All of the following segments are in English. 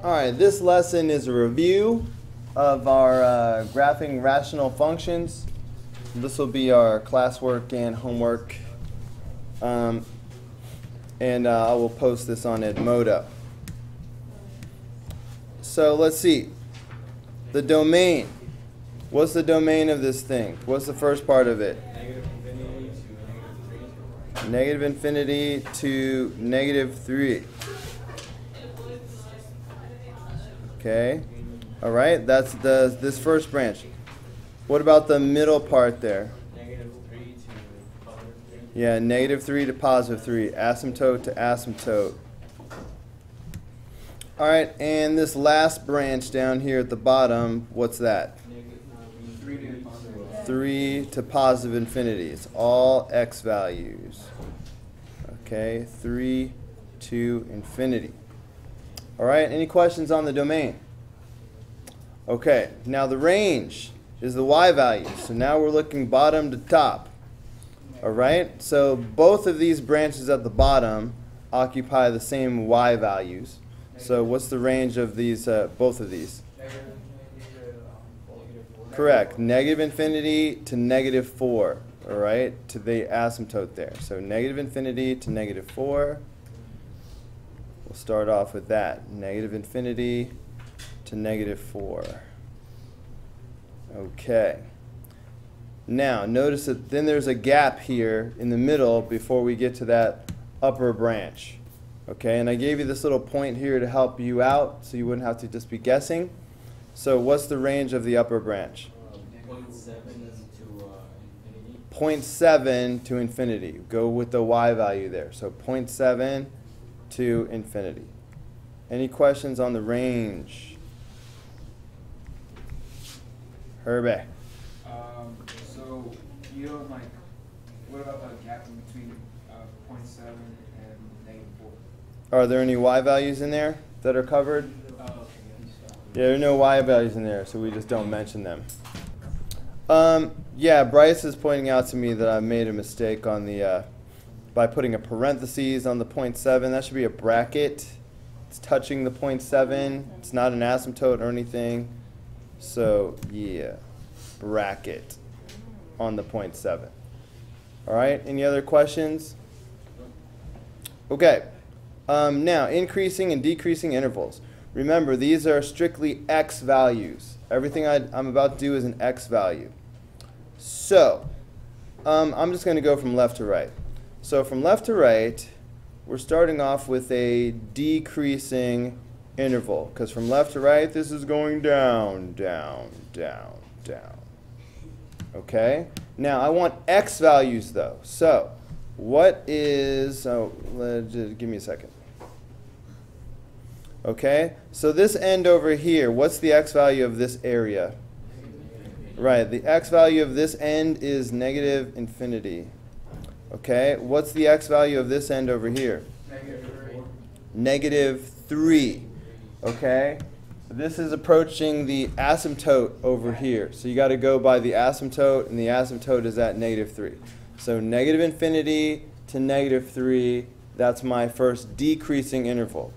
All right, this lesson is a review of our uh, graphing rational functions. This will be our classwork and homework. Um, and uh, I will post this on Edmodo. So let's see. The domain. What's the domain of this thing? What's the first part of it? Negative infinity to negative 3. Okay. All right. That's the this first branch. What about the middle part there? Negative 3 to positive 3. Yeah, negative 3 to positive 3. Asymptote to asymptote. All right, and this last branch down here at the bottom, what's that? Negative 3 to positive 3 to positive infinity. It's all x values. Okay, 3 to infinity. All right, any questions on the domain? Okay, now the range is the y value. So now we're looking bottom to top. All right, so both of these branches at the bottom occupy the same y values. So what's the range of these, uh, both of these? Negative negative 4. Correct. Negative infinity to negative 4. All right, to the asymptote there. So negative infinity to negative 4. We'll start off with that. Negative infinity to negative 4. Okay. Now, notice that then there's a gap here in the middle before we get to that upper branch. Okay, and I gave you this little point here to help you out so you wouldn't have to just be guessing. So what's the range of the upper branch? Um, 0.7 to uh, infinity. 0.7 to infinity. Go with the y value there. So 0.7 to infinity. Any questions on the range? Herbie. Um, so you don't like, what about the gap in between uh, point seven and negative four? Are there any y values in there that are covered? Oh, okay, Yeah, there are no y values in there, so we just don't mention them. Um, yeah, Bryce is pointing out to me that I made a mistake on the, uh, by putting a parentheses on the point seven. That should be a bracket. It's touching the point seven. It's not an asymptote or anything. So, yeah, bracket on the point seven. All right, any other questions? Okay. Um, now, increasing and decreasing intervals. Remember, these are strictly x values. Everything I, I'm about to do is an x value. So, um, I'm just going to go from left to right. So, from left to right, we're starting off with a decreasing interval. Because from left to right, this is going down, down, down, down. Okay? Now, I want x values, though. So, what is, oh, let, just give me a second. Okay, so this end over here, what's the x value of this area? Right, the x value of this end is negative infinity. Okay, what's the x value of this end over here? Negative three. Negative 3. Okay, this is approaching the asymptote over here. So you got to go by the asymptote, and the asymptote is at negative 3. So negative infinity to negative 3, that's my first decreasing interval.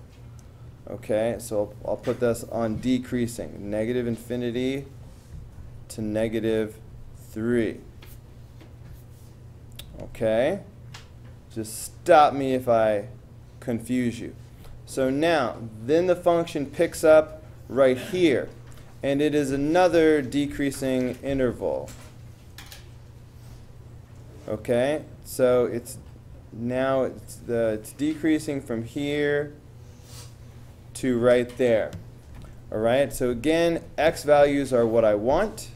Okay, so I'll put this on decreasing. Negative infinity to negative 3. Okay? Just stop me if I confuse you. So now, then the function picks up right here, and it is another decreasing interval. Okay, so it's now it's the it's decreasing from here to right there. All right, so again, x values are what I want.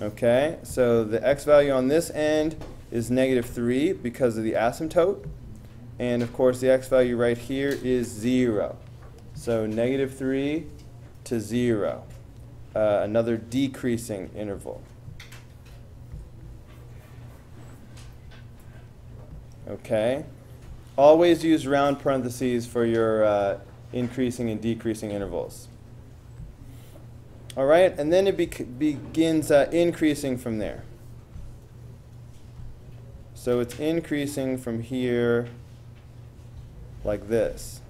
Okay, so the x value on this end is negative 3 because of the asymptote. And of course, the x value right here is 0. So negative 3 to 0, uh, another decreasing interval. Okay, always use round parentheses for your uh, increasing and decreasing intervals. All right, and then it bec- begins uh, increasing from there. So it's increasing from here like this.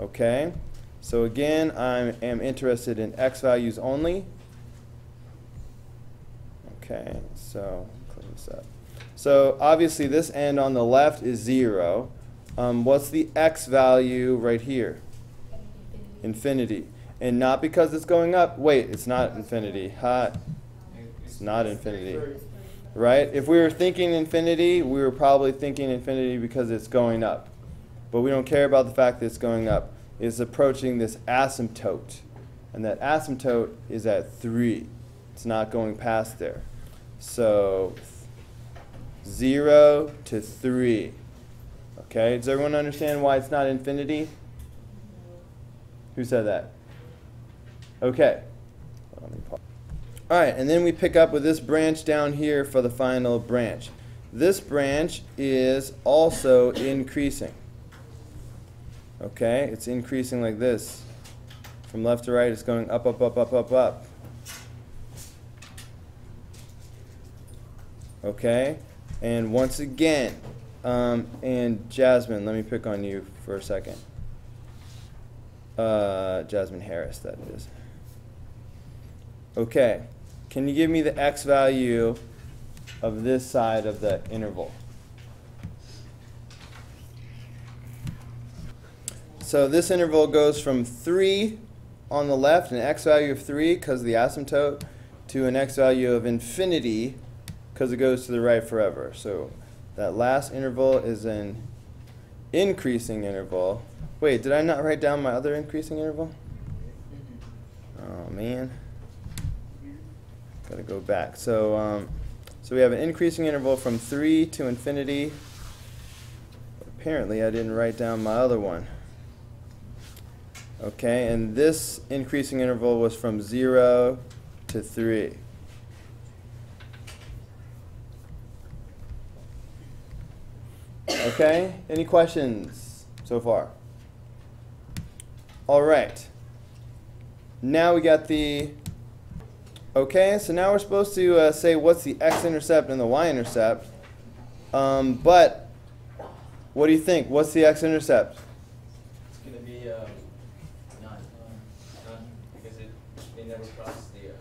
Okay, so again, I am interested in x values only. Okay, so clean this up. So obviously this end on the left is zero. Um, what's the x value right here? Infinity. And not because it's going up. Wait, it's not infinity. It's not infinity. Right? If we were thinking infinity, we were probably thinking infinity because it's going up. But we don't care about the fact that it's going up. It's approaching this asymptote. And that asymptote is at 3. It's not going past there. So 0 to 3. Okay? Does everyone understand why it's not infinity? Who said that? Okay. All right, and then we pick up with this branch down here for the final branch. This branch is also increasing. Okay, it's increasing like this. From left to right, it's going up, up, up, up, up, up. Okay, and once again, um, and Jasmine, let me pick on you for a second. Uh, Jasmine Harris, that is. Okay, can you give me the x value of this side of the interval? So this interval goes from 3 on the left, an x value of 3 because of the asymptote, to an x value of infinity because it goes to the right forever. So that last interval is an increasing interval. Wait, did I not write down my other increasing interval? Oh man. Gotta go back. So, um, so we have an increasing interval from 3 to infinity. Apparently I didn't write down my other one. Okay, and this increasing interval was from 0 to 3. Okay, any questions so far? All right. Now we got the, okay, so now we're supposed to uh, say what's the x-intercept and the y-intercept. Um, but what do you think? What's the x-intercept? It's gonna be, um, none, none, because it, they never crossed the, uh,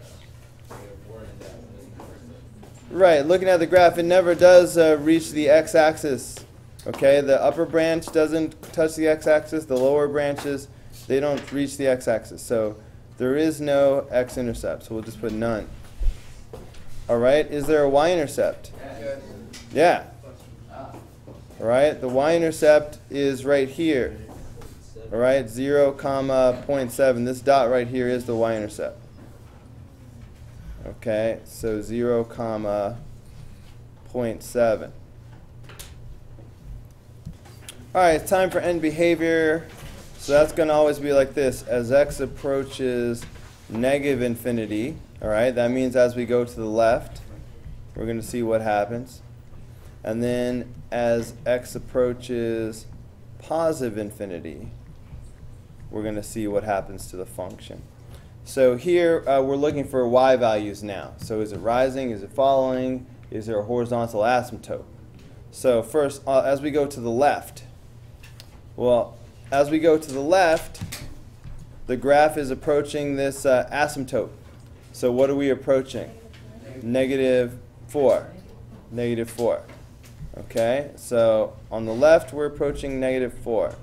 the and that doesn't cover the. Right, looking at the graph, it never does uh, reach the x-axis. Okay, the upper branch doesn't touch the x-axis. The lower branches, they don't reach the x-axis. So there is no x-intercept. So we'll just put none. All right, is there a y-intercept? Yeah. All right, the y-intercept is right here. All right, 0, comma, 0.7. This dot right here is the y-intercept. Okay, so 0, comma, 0.7. All right, it's time for end behavior. So that's going to always be like this. As x approaches negative infinity, all right, that means as we go to the left, we're going to see what happens. And then as x approaches positive infinity, we're going to see what happens to the function. So here uh, we're looking for y values now. So is it rising? Is it falling? Is there a horizontal asymptote? So first, uh, as we go to the left, well, as we go to the left, the graph is approaching this uh, asymptote. So what are we approaching? Negative 4. Negative 4. Okay, so on the left, we're approaching negative 4.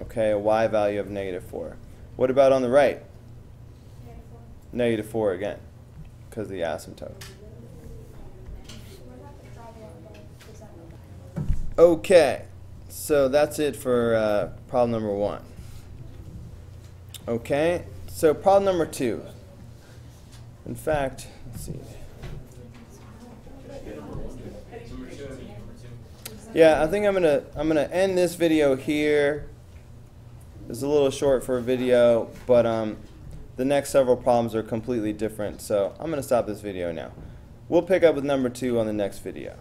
Okay, a y value of negative 4. What about on the right? Negative 4 again, because the asymptote. Okay, so that's it for uh, problem number one. Okay, so problem number two. In fact, let's see. Yeah, I think I'm gonna I'm gonna end this video here. It's a little short for a video, but um, the next several problems are completely different. So I'm gonna stop this video now. We'll pick up with number two on the next video.